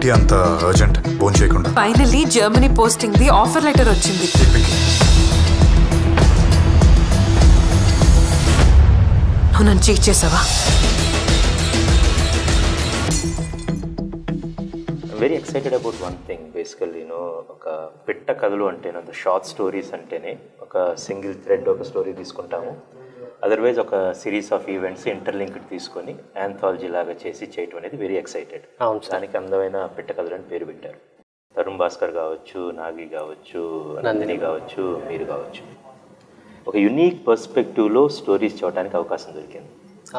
ఏంటి అంత urgent phone చేయకుండా? Finally Germany posting the offer letter వచ్చింది. నువ్వు నన్ను చీట్ చేసావా? Very excited about one thing basically you know ఒక పిట్ట కథలు అంటేనే అంత షార్ట్ స్టోరీస్ అంటేనే ఒక సింగిల్ థ్రెడ్ ఒక స్టోరీ తీసుకుంటాము. అదర్వైజ్ ఒక సిరీస్ ఆఫ్ ఈవెంట్స్ ఇంటర్లింక్డ్ తీసుకొని యాంథాలజీ లాగా చేసి చేయటం అనేది వెరీ ఎక్సైటెడ్ అవును. దానికి అందమైన పిట్ట కథలు అని పేరు పెట్టారు. తరుణ్ భాస్కర్ కావచ్చు నాగి కావచ్చు నందిని కావచ్చు మీరు కావచ్చు. ఒక యునీక్ పర్స్పెక్టివ్లో స్టోరీస్ చూడటానికి అవకాశం దొరికింది.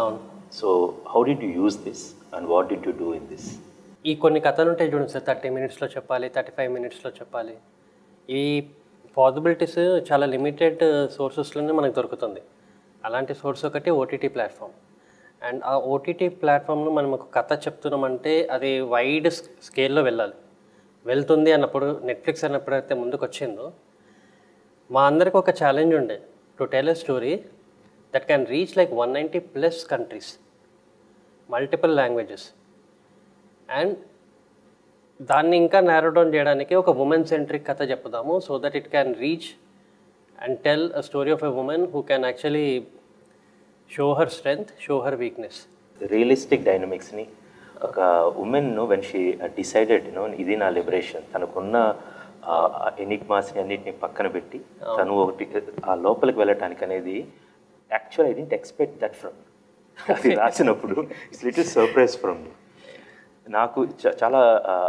అవును. So how you use this and what did you do in this ఈ కొన్ని కథలు ఉంటాయి చూడండి సార్ థర్టీ మినిట్స్లో చెప్పాలి థర్టీ ఫైవ్ మినిట్స్లో చెప్పాలి. ఈ పాసిబిలిటీస్ చాలా లిమిటెడ్ సోర్సెస్లోనే మనకు దొరుకుతుంది. అలాంటి సోర్స్ ఒకటి ఓటీటీ ప్లాట్ఫామ్. అండ్ ఆ ఓటీటీ ప్లాట్ఫామ్లో మనం ఒక కథ చెప్తున్నామంటే అది వైడ్ స్కేల్లో వెళ్ళాలి. వెళ్తుంది అన్నప్పుడు నెట్ఫ్లిక్స్ అన్నప్పుడైతే ముందుకు వచ్చిందో మా అందరికి ఒక ఛాలెంజ్ ఉండే. To tell a story that can reach like one ninety plus countries multiple languages and దాన్ని ఇంకా నేరో డౌన్ చేయడానికి ఒక ఉమెన్ సెంట్రిక్ కథ చెప్పుదాము so that it can reach and tell a story of a women who can actually show her strength show her weakness realistic డైనమిక్స్ని ఒక women when she decided you know ఇది నా liberation తనకున్న ఎనిగ్మాస్ని అన్నిటిని పక్కన పెట్టి తను ఒకటి ఆ లోపలికి వెళ్ళటానికి అనేది actual I didn't expect that from అది రాసినప్పుడు ఇట్స్ లిటిల్ సర్ప్రైజ్ ఫ్రమ్ నాకు చాలా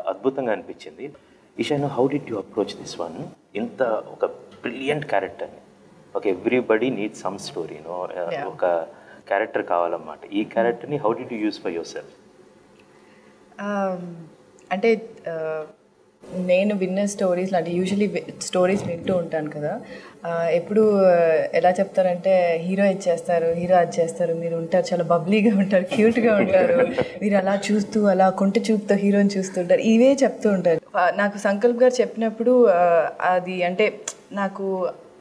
అద్భుతంగా అనిపించింది. ఈషాను how did you approach this one ఇంత ఒక బ్రిలియంట్ క్యారెక్టర్ని ఒక everybody need some story no ఒక క్యారెక్టర్ కావాలన్నమాట. ఈ క్యారెక్టర్ని how you use for yourself అంటే uh, నేను విన్న స్టోరీస్ అంటే యూజువలీ స్టోరీస్ వింటూ ఉంటాను కదా. Uh, ఎప్పుడు uh, ఎలా చెప్తారంటే హీరో ఇది చేస్తారు హీరో అది చేస్తారు మీరు ఉంటారు చాలా బబ్లీగా ఉంటారు క్యూట్గా ఉంటారు మీరు అలా చూస్తూ అలా కుంట చూపుతో హీరోని చూస్తుంటారు ఇవే చెప్తూ ఉంటారు. నాకు సంకల్ప్ గారు చెప్పినప్పుడు అది అంటే నాకు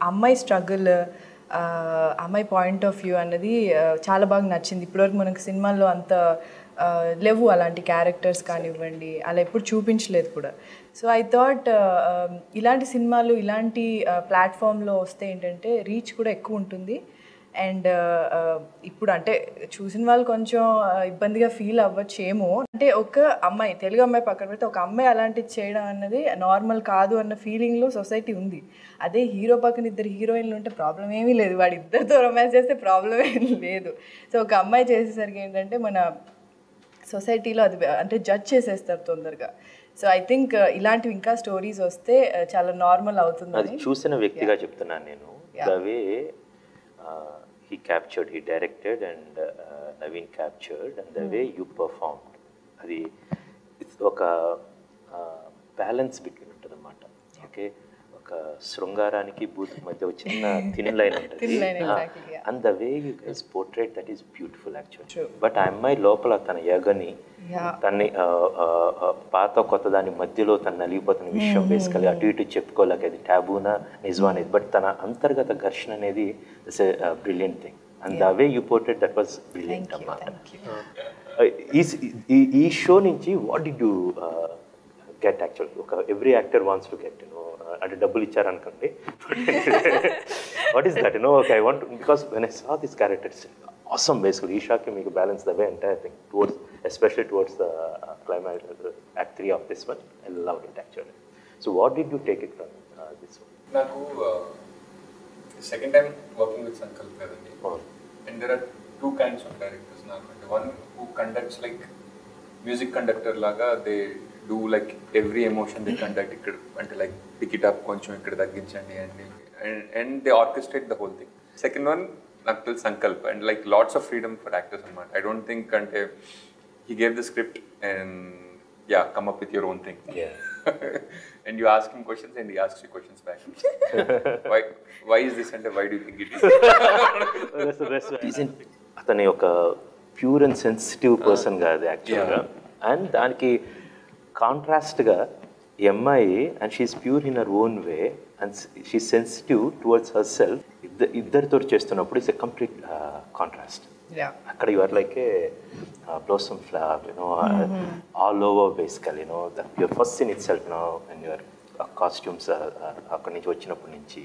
అమ్మాయి స్ట్రగుల్ అమ్మాయి పాయింట్ ఆఫ్ వ్యూ అన్నది చాలా బాగా నచ్చింది. ఇప్పటివరకు మనకు సినిమాల్లో అంత లేవు అలాంటి క్యారెక్టర్స్ కానివ్వండి. అలా ఎప్పుడు చూపించలేదు కూడా. సో ఐ థాట్ ఇలాంటి సినిమాలు ఇలాంటి ప్లాట్ఫామ్లో వస్తే ఏంటంటే రీచ్ కూడా ఎక్కువ ఉంటుంది. అండ్ ఇప్పుడు అంటే చూసిన వాళ్ళు కొంచెం ఇబ్బందిగా ఫీల్ అవ్వచ్చు ఏమో అంటే ఒక అమ్మాయి తెలుగు అమ్మాయి పక్కన పెడితే ఒక అమ్మాయి అలాంటిది చేయడం అన్నది నార్మల్ కాదు అన్న ఫీలింగ్లో సొసైటీ ఉంది. అదే హీరో పక్కన ఇద్దరు హీరోయిన్లు ఉంటే ప్రాబ్లం ఏమీ లేదు. వాడు ఇద్దరితో రొమాన్స్ చేస్తే ప్రాబ్లం ఏం లేదు. సో ఒక అమ్మాయి చేసేసరికి ఏంటంటే మన సొసైటీలో అది అంటే జడ్జ్ చేసేస్తారు తొందరగా. సో ఐ థింక్ ఇలాంటివి ఇంకా స్టోరీస్ వస్తే చాలా నార్మల్ అది అవుతుందని చూసిన వ్యక్తిగా చెప్తున్నాను నేను. the way he captured he directed and Naveen captured and the way you perform అది it's ఒక బ్యాలెన్స్ బిట్వీన్ ఉంటుంది అనమాట ఓకే ఒక శృంగారానికి బూత్ మధ్య ఒక చిన్న థిన్ లైన్ ఉంటుంది. And the way you guys portrait that is beautiful actual but ఆ అమ్మాయి లోపల తన యగని. తన్ని ఆ, ఆ, ఆ, పాత కొత్త దాని మధ్యలో తను నలిగిపోతున్న విషయం బేసికలీ అటు ఇటు చెప్పుకోలేక అది ట్యాబూనా నిజం అనేది. బట్ తన అంతర్గత ఘర్షణ అనేది it's brilliant thing and the way you portrait that was brilliant అన్నమాట ఈ షో నుంచి what do you get actual ఒక every actor wants to get you know అంటే డబ్బులు ఇచ్చారనుకోండి what is that you know okay I want because when I saw this characters awesome basically ఈ షాకి మీకు balance the way entire thing towards especially towards the climax act three of this one I love it actually so what did you take it from this one నాకు second time working with Sankalp కదండి and there are two kinds of directors నాకు. అంటే one who conducts like music conductor లాగా they do like every emotion they conduct ఇక్కడ అంటే like ticket up కొంచెం ఇక్కడ తగ్గించండి అండి and and they orchestrate the whole thing second one నాకు తెలుసు Sankalp and like lots of freedom for actors అనమాట ఐ డోంట్ థింక్ అంటే he gave the script and yeah come up with your own thing and you ask him questions and he asks you questions back. why why is this and why do you think it is? అతని ఒక pure and sensitive person కాదు యాక్చువల్గా and దానికి కాంట్రాస్ట్గా ఈ అమ్మాయి and she is pure in her own way and she sensitive towards herself ఇద్దరు ఇద్దరితో చేస్తున్నప్పుడు ఇట్స్ ఎ కంప్లీట్ కాంట్రాస్ట్. అక్కడ you are like a blossom flower you know all over basically you know that your first in itself no and your costumes అక్కడి నుంచి వచ్చినప్పటి నుంచి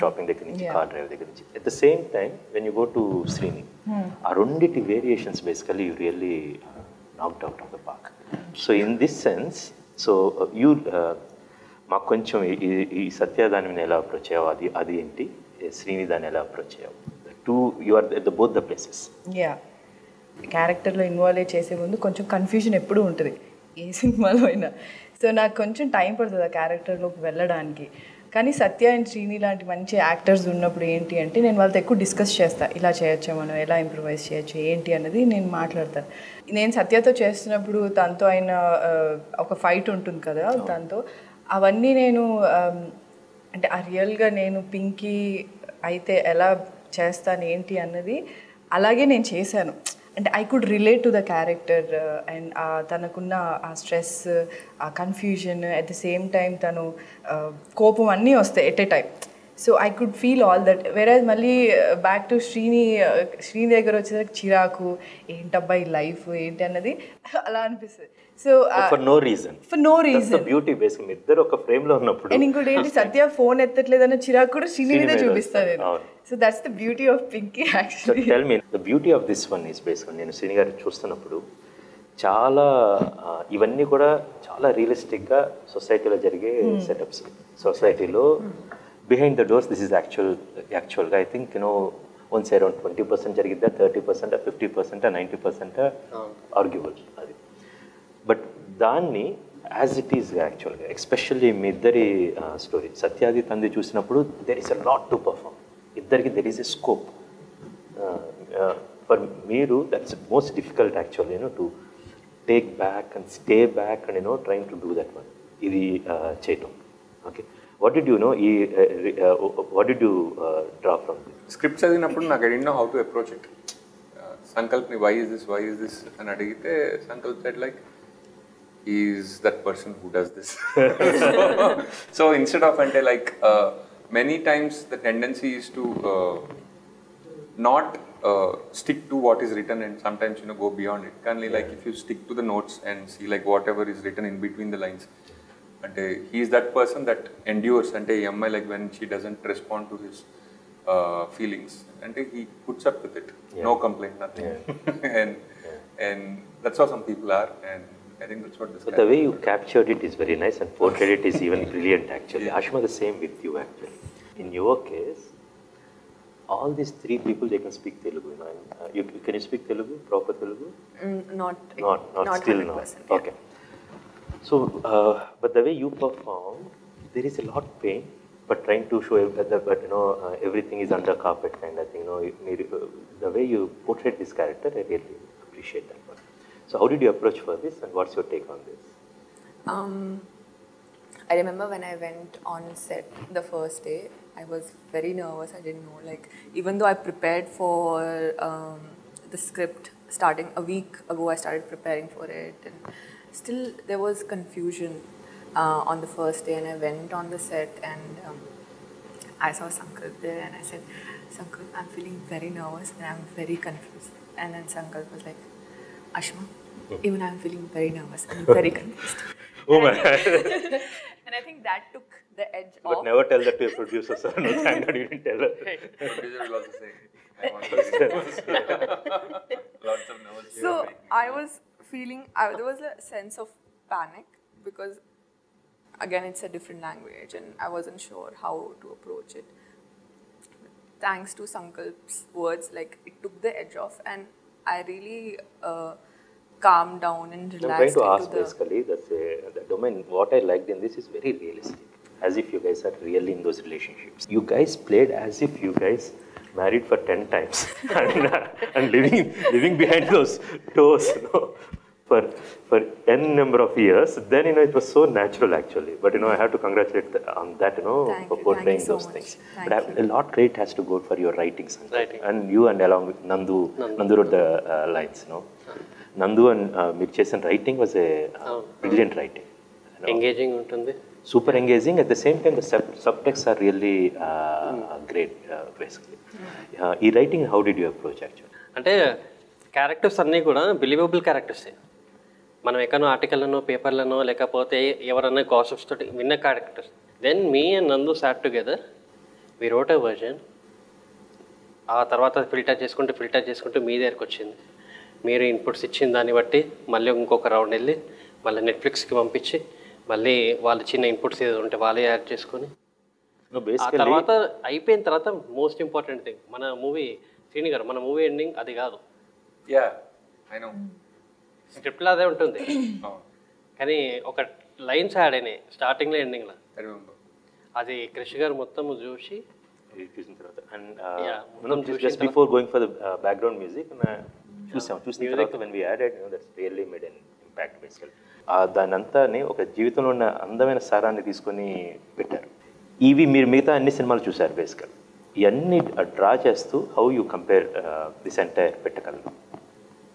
shopping దగ్గర నుంచి కార్ డ్రైవ్ దగ్గర నుంచి. At the same time when you go to Srini ఆ రెండిటి variations basically you really knocked out of the park so in this sense so you మాకు కొంచెం ఈ- ఈ- సత్య దాని మీద ఎలా అప్రోచ్ అయ్యావు అది అది ఏంటి? శ్రీని దాన్ని ఎలా అప్రోచ్ అయ్యావు? To you are the both the places yeah క్యారెక్టర్లో ఇన్వాల్వ్ చేసే ముందు కొంచెం కన్ఫ్యూజన్ ఎప్పుడూ ఉంటుంది. ఏ సినిమాలో అయినా. సో నాకు కొంచెం టైం పడుతుంది ఆ క్యారెక్టర్లోకి వెళ్ళడానికి. కానీ సత్య అండ్ శ్రీని లాంటి మంచి యాక్టర్స్ ఉన్నప్పుడు ఏంటి అంటే నేను వాళ్ళతో ఎక్కువ డిస్కస్ చేస్తా. ఇలా చేయొచ్చా మనం? ఎలా ఇంప్రూవైజ్ చేయొచ్చు? ఏంటి అన్నది నేను మాట్లాడతాను నేను సత్యతో చేస్తున్నప్పుడు తనతో అయిన ఆ, ఒక ఫైట్ ఉంటుంది కదా దాంతో అవన్నీ నేను అంటే ఆ రియల్గా నేను పింకీ అయితే ఎలా చేస్తాను ఏంటి అన్నది అలాగే నేను చేశాను. అంటే I could relate to the character and తనకున్న ఆ స్ట్రెస్ ఆ confusion at the same time తను కోపం అన్నీ వస్తాయి at a time so I could feel all that వేరేజ్ మళ్ళీ బ్యాక్ టు శ్రీని శ్రీని దగ్గర వచ్చేసరికి చిరాకు ఏంటబ్బా ఈ లైఫ్? ఏంటి? అన్నది అలా అనిపిస్తుంది. So for no reason for no reason beauty basic మీ ఇద్దరు ఒక ఫ్రేమ్లో ఉన్నప్పుడు అండ్ ఇంకోటి ఏంటి? సత్య ఫోన్ ఎత్తట్లేదన్న చిరాకు కూడా శ్రీని మీదే చూపిస్తాను నేను. So that's the beauty of Pinky actually tell me the beauty of this one is basic నేను శ్రీని గారు చూస్తున్నప్పుడు చాలా ఇవన్నీ కూడా చాలా రియలిస్టిక్గా సొసైటీలో జరిగే సెటప్స్ సొసైటీలో behind the doors this is actual యాక్చువల్గా I think you know once around twenty percent జరిగిద్దా thirty percent fifty percent ninety percent arguable అది. బట్ దాన్ని as it is actually especially మీ ఇద్దరి స్టోరీ సత్యాది తంది చూసినప్పుడు there is a lot to perform ఇద్దరికి there is a scope for మీరు that's most difficult actually you know to take back and stay back and you know trying to do that one ఇది చేయటం. Okay what did you know ఈ what did you draw from script చదివినప్పుడు నాకు I know how to approach it సంకల్ప్ని why is this why is this అని అడిగితే Sankalp set like is that person who does this so instead of అంటే like many times the tendency is to not uh, stick to what is written and sometimes you know go beyond it kindly like if you stick to the notes and see like whatever is written in between the lines and he is that person that endures అంటే ఈ అమ్మాయి like when she doesn't respond to his feelings అంటే he puts up no complaint nothing complaint nothing and and that's how some people are. And I think that's what this. But the way you captured it is very nice, and portrayed it is even brilliant. Actually, yeah. Ashma, the same with you. Actually, in your case, all these three people they can speak Telugu. You know, uh, you, can you speak Telugu, proper Telugu? Mm, not, not, not, not, still not. Yeah. Okay. So, uh, but the way you perform, there is a lot of pain, but trying to show that, but you know, uh, everything is under carpet kind of thing. You know, uh, the way you portrayed this character, I really appreciate that one. So, how did you approach for this, and what's your take on this? Um, I remember when I went on set the first day, I was very nervous. I didn't know, like, even though I prepared for um, the script starting a week ago, I started preparing for it, and still there was confusion uh, on the first day. And I went on the set, and um, I saw Sankalp there, and I said, Sankalp, I'm feeling very nervous and I'm very confused. And then Sankalp was like, Ashma, even I'm feeling very nervous and very confused. Oh my and I think that took the edge But off. never tell that to your producer, sir. No, thank God you didn't tell her. producer will also say I want to be nervous. lots of nervous So I was feeling, I, there was a sense of panic because, again, it's a different language and I wasn't sure how to approach it. Thanks to Sankalp's words, like it took the edge off and I really uh, calmed down and I'm trying to ask the. basically that's a, the domain. What I liked in this is very realistic, as if you guys are really in those relationships. You guys played as if you guys married for ten times and, uh, and living living behind those doors, you know, for for n number of years. Then you know it was so natural actually. But you know I have to congratulate the, on that, you know, Thank for you. Thank portraying you so those much. things. Thank but I- a lot credit has to go for your writing, Sankalp. Writing. and you and along with Nandu, Nandu wrote the uh, lines, you know. Nandu and uh, మీరు చేసిన writing was a brilliant writing engaging ఉంటుంది super engaging at the same time the sub sub texts are really great basically ఈ writing how did you approach actual అంటే characters అన్నీ కూడా believable క్యారెక్టర్సే మనం ఎక్కడో ఆర్టికల్లోనో పేపర్లోనో లేకపోతే ఎవరన్నా కాసెప్స్ తోటి విన్న characters then me and Nandu sat together we wrote a version ఆ తర్వాత ఫిల్టర్ చేసుకుంటూ ఫిల్టర్ చేసుకుంటూ మీ దగ్గరికి వచ్చింది. మీరు ఇన్పుట్స్ ఇచ్చిన దాన్ని బట్టి మళ్ళీ ఇంకొక రౌండ్ వెళ్ళి మళ్ళీ నెట్ఫ్లిక్స్కి పంపించి మళ్ళీ వాళ్ళ చిన్న ఇన్పుట్స్ ఏదో ఉంటే వాళ్ళే యాడ్ చేసుకొని. తర్వాత అయిపోయిన తర్వాత మోస్ట్ ఇంపార్టెంట్ థింగ్ మన మూవీ శ్రీని గారు మన మూవీ ఎండింగ్ అది కాదు. యా ఐ నో స్క్రిప్ట్లో అదే ఉంటుంది. కానీ ఒక లైన్స్ యాడ్ అయినాయి స్టార్టింగ్లో ఎండింగ్లో అది క్రిష్ గారు మొత్తం చూసి చూసిన తర్వాత. అండ్ మనం just before going for the background music చూసాం. చూసిన తర్వాత when we added that's really made an impact basically దాని అంతాని ఒక జీవితంలో ఉన్న అందమైన సారాన్ని తీసుకొని పెట్టారు. ఇవి మీరు మిగతా అన్ని సినిమాలు చూశారు బేసికల్ ఇవన్నీ డ్రా చేస్తూ how you compare this entire పెట్టకథలు.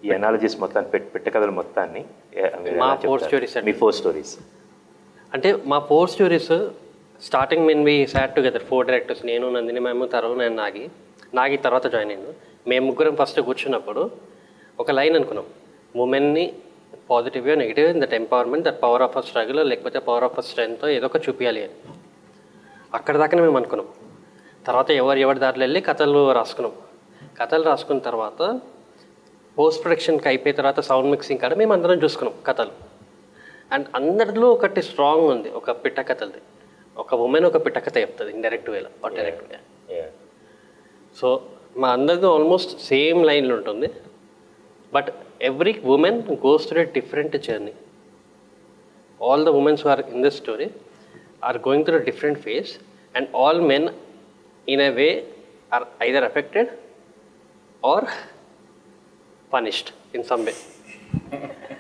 ఈ అనాలజీస్ మొత్తాన్ని పెట్ పెట్టకథలు మొత్తాన్ని మా ఫోర్ స్టోరీస్ అంటే మా four stories starting when we sat together four directors నేను నందిని మేము తరుణ్ నేను నాగి. నాగి తర్వాత జాయిన్ అయ్యాను మేము ముగ్గురం ఫస్ట్ కూర్చున్నప్పుడు ఒక లైన్ అనుకున్నాం. ఉమెన్ని పాజిటివ్గా negative that empowerment that power of a struggle లేకపోతే పవర్ ఆఫ్ అ స్ట్రెంగ్త్ ఏదో ఒక చూపించాలి అని. అక్కడ దాకానే మేము అనుకున్నాం. తర్వాత ఎవరు ఎవరి దారిలో వెళ్ళి కథలు రాసుకున్నాం. కథలు రాసుకున్న తర్వాత పోస్ట్ ప్రొడక్షన్కి అయిపోయిన తర్వాత సౌండ్ మిక్సింగ్ కాడ మేము అందరం చూసుకున్నాం కథలు. అండ్ అందరిలో ఒకటి స్ట్రాంగ్ ఉంది ఒక పిట్ట కథలది. ఒక ఉమెన్ ఒక పిట్ట కథ చెప్తుంది ఇండైరెక్ట్ వేలో ఆర్ డైరెక్ట్ వే సో మా అందరిది ఆల్మోస్ట్ సేమ్ లైన్లో ఉంటుంది. But every women goes to a different journey all the womens are in this story are going through different phase and all men in a way are either affected or punished in some way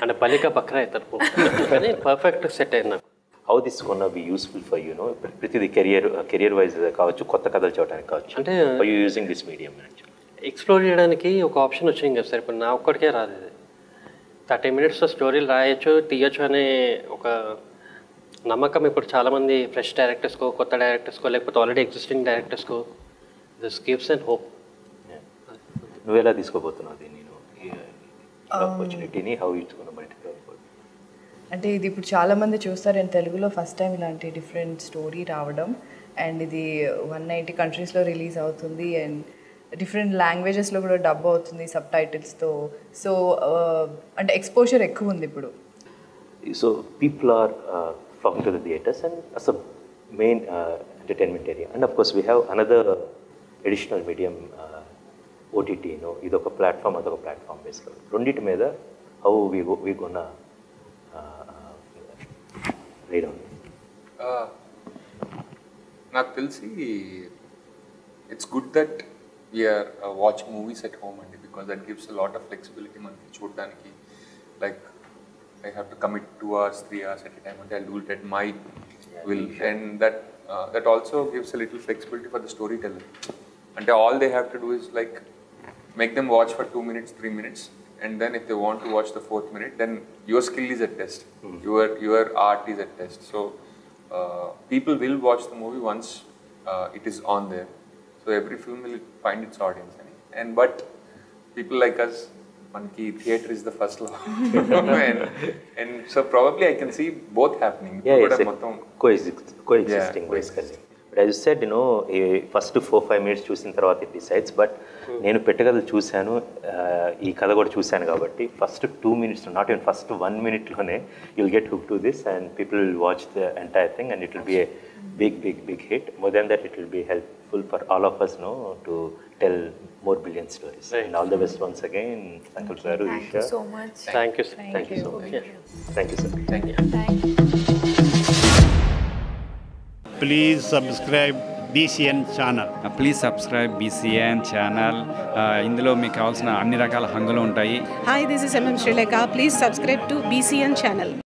అంటే బలిక బక్రా అవుతారు. కానీ perfect set అయింది నాకు. How this gonna be useful for you know ప్రతిది career career wise కావచ్చు కొత్త కథలు చూడడానికి కావచ్చు. అంటే యూజింగ్ దిస్ మీడియం ఎక్స్ప్లోర్ చేయడానికి ఒక ఆప్షన్ వచ్చింది కదా సార్. ఇప్పుడు నా ఒక్కడికే రాదు ఇది. థర్టీ మినిట్స్లో స్టోరీలు రాయొచ్చు తీయొచ్చు అనే ఒక నమ్మకం ఇప్పుడు చాలామంది ఫ్రెష్ డైరెక్టర్స్కో కొత్త డైరెక్టర్స్కో లేకపోతే ఆల్రెడీ ఎగ్జిస్టింగ్ డైరెక్టర్స్కో దిస్ గివ్స్ అండ్ హోప్. నువ్వు ఎలా తీసుకోబోతున్నావు దీన్ని ఆపర్చునిటీని హౌ అంటే ఇది ఇప్పుడు చాలా మంది చూస్తారు అండ్ తెలుగులో ఫస్ట్ టైం ఇలాంటి డిఫరెంట్ స్టోరీ రావడం. అండ్ ఇది వన్ నైంటీ కంట్రీస్లో రిలీజ్ అవుతుంది. అండ్ డిఫరెంట్ లాంగ్వేజెస్లో కూడా డబ్ అవుతుంది సబ్ టైటిల్స్తో సో అంటే ఎక్స్పోజర్ ఎక్కువ ఉంది ఇప్పుడు. So people are flocking to the theatres and as a main entertainment area and of course we have another additional medium ఓటీటీనో ఇదొక ప్లాట్ఫామ్ అదొక ప్లాట్ఫామ్ బేస్గా రెండింటి మీద హౌ వీ వీ ఆన్ నాకు తెలిసి it's good that We are watch movies at home అండి because that gives a lot of flexibility మనకి చూడడానికి like I have to commit two hours three hours at time అంటే I do it at my will and that that also gives a little flexibility for the story teller అంటే all they have to do is like make them watch for two minutes, three minutes, and then if they want to watch the fourth minute, then your skill is at test. Your your art is at test. So uh, people will watch the movie once uh, it is on there. So every film will find its audience. And but people like us, monkey theater is the first law. and, and so probably I can see both happening. Yeah, it's a coexist, coexisting, yeah, coexisting. But as you said, you know, first four five minutes చూసిన తర్వాత it decides but నేను పెట్టగలదు చూశాను ఈ కథ కూడా చూశాను కాబట్టి first two minutes not even first one మినిట్లోనే you'll get hook to this and people will watch the entire thing and it will be a big big big hit more than that it will be helpful for all of us no to tell more billion stories and all the best ones again garu Thank Eesha you so much. Thank you sir thank you so much thank you sir Thank you. Please subscribe BCN channel please subscribe BCN channel ఇందులో మీకు కావాల్సిన అన్ని రకాల హంగులు ఉంటాయి Hi, this is MM Sri Lanka. Please subscribe to BCN channel.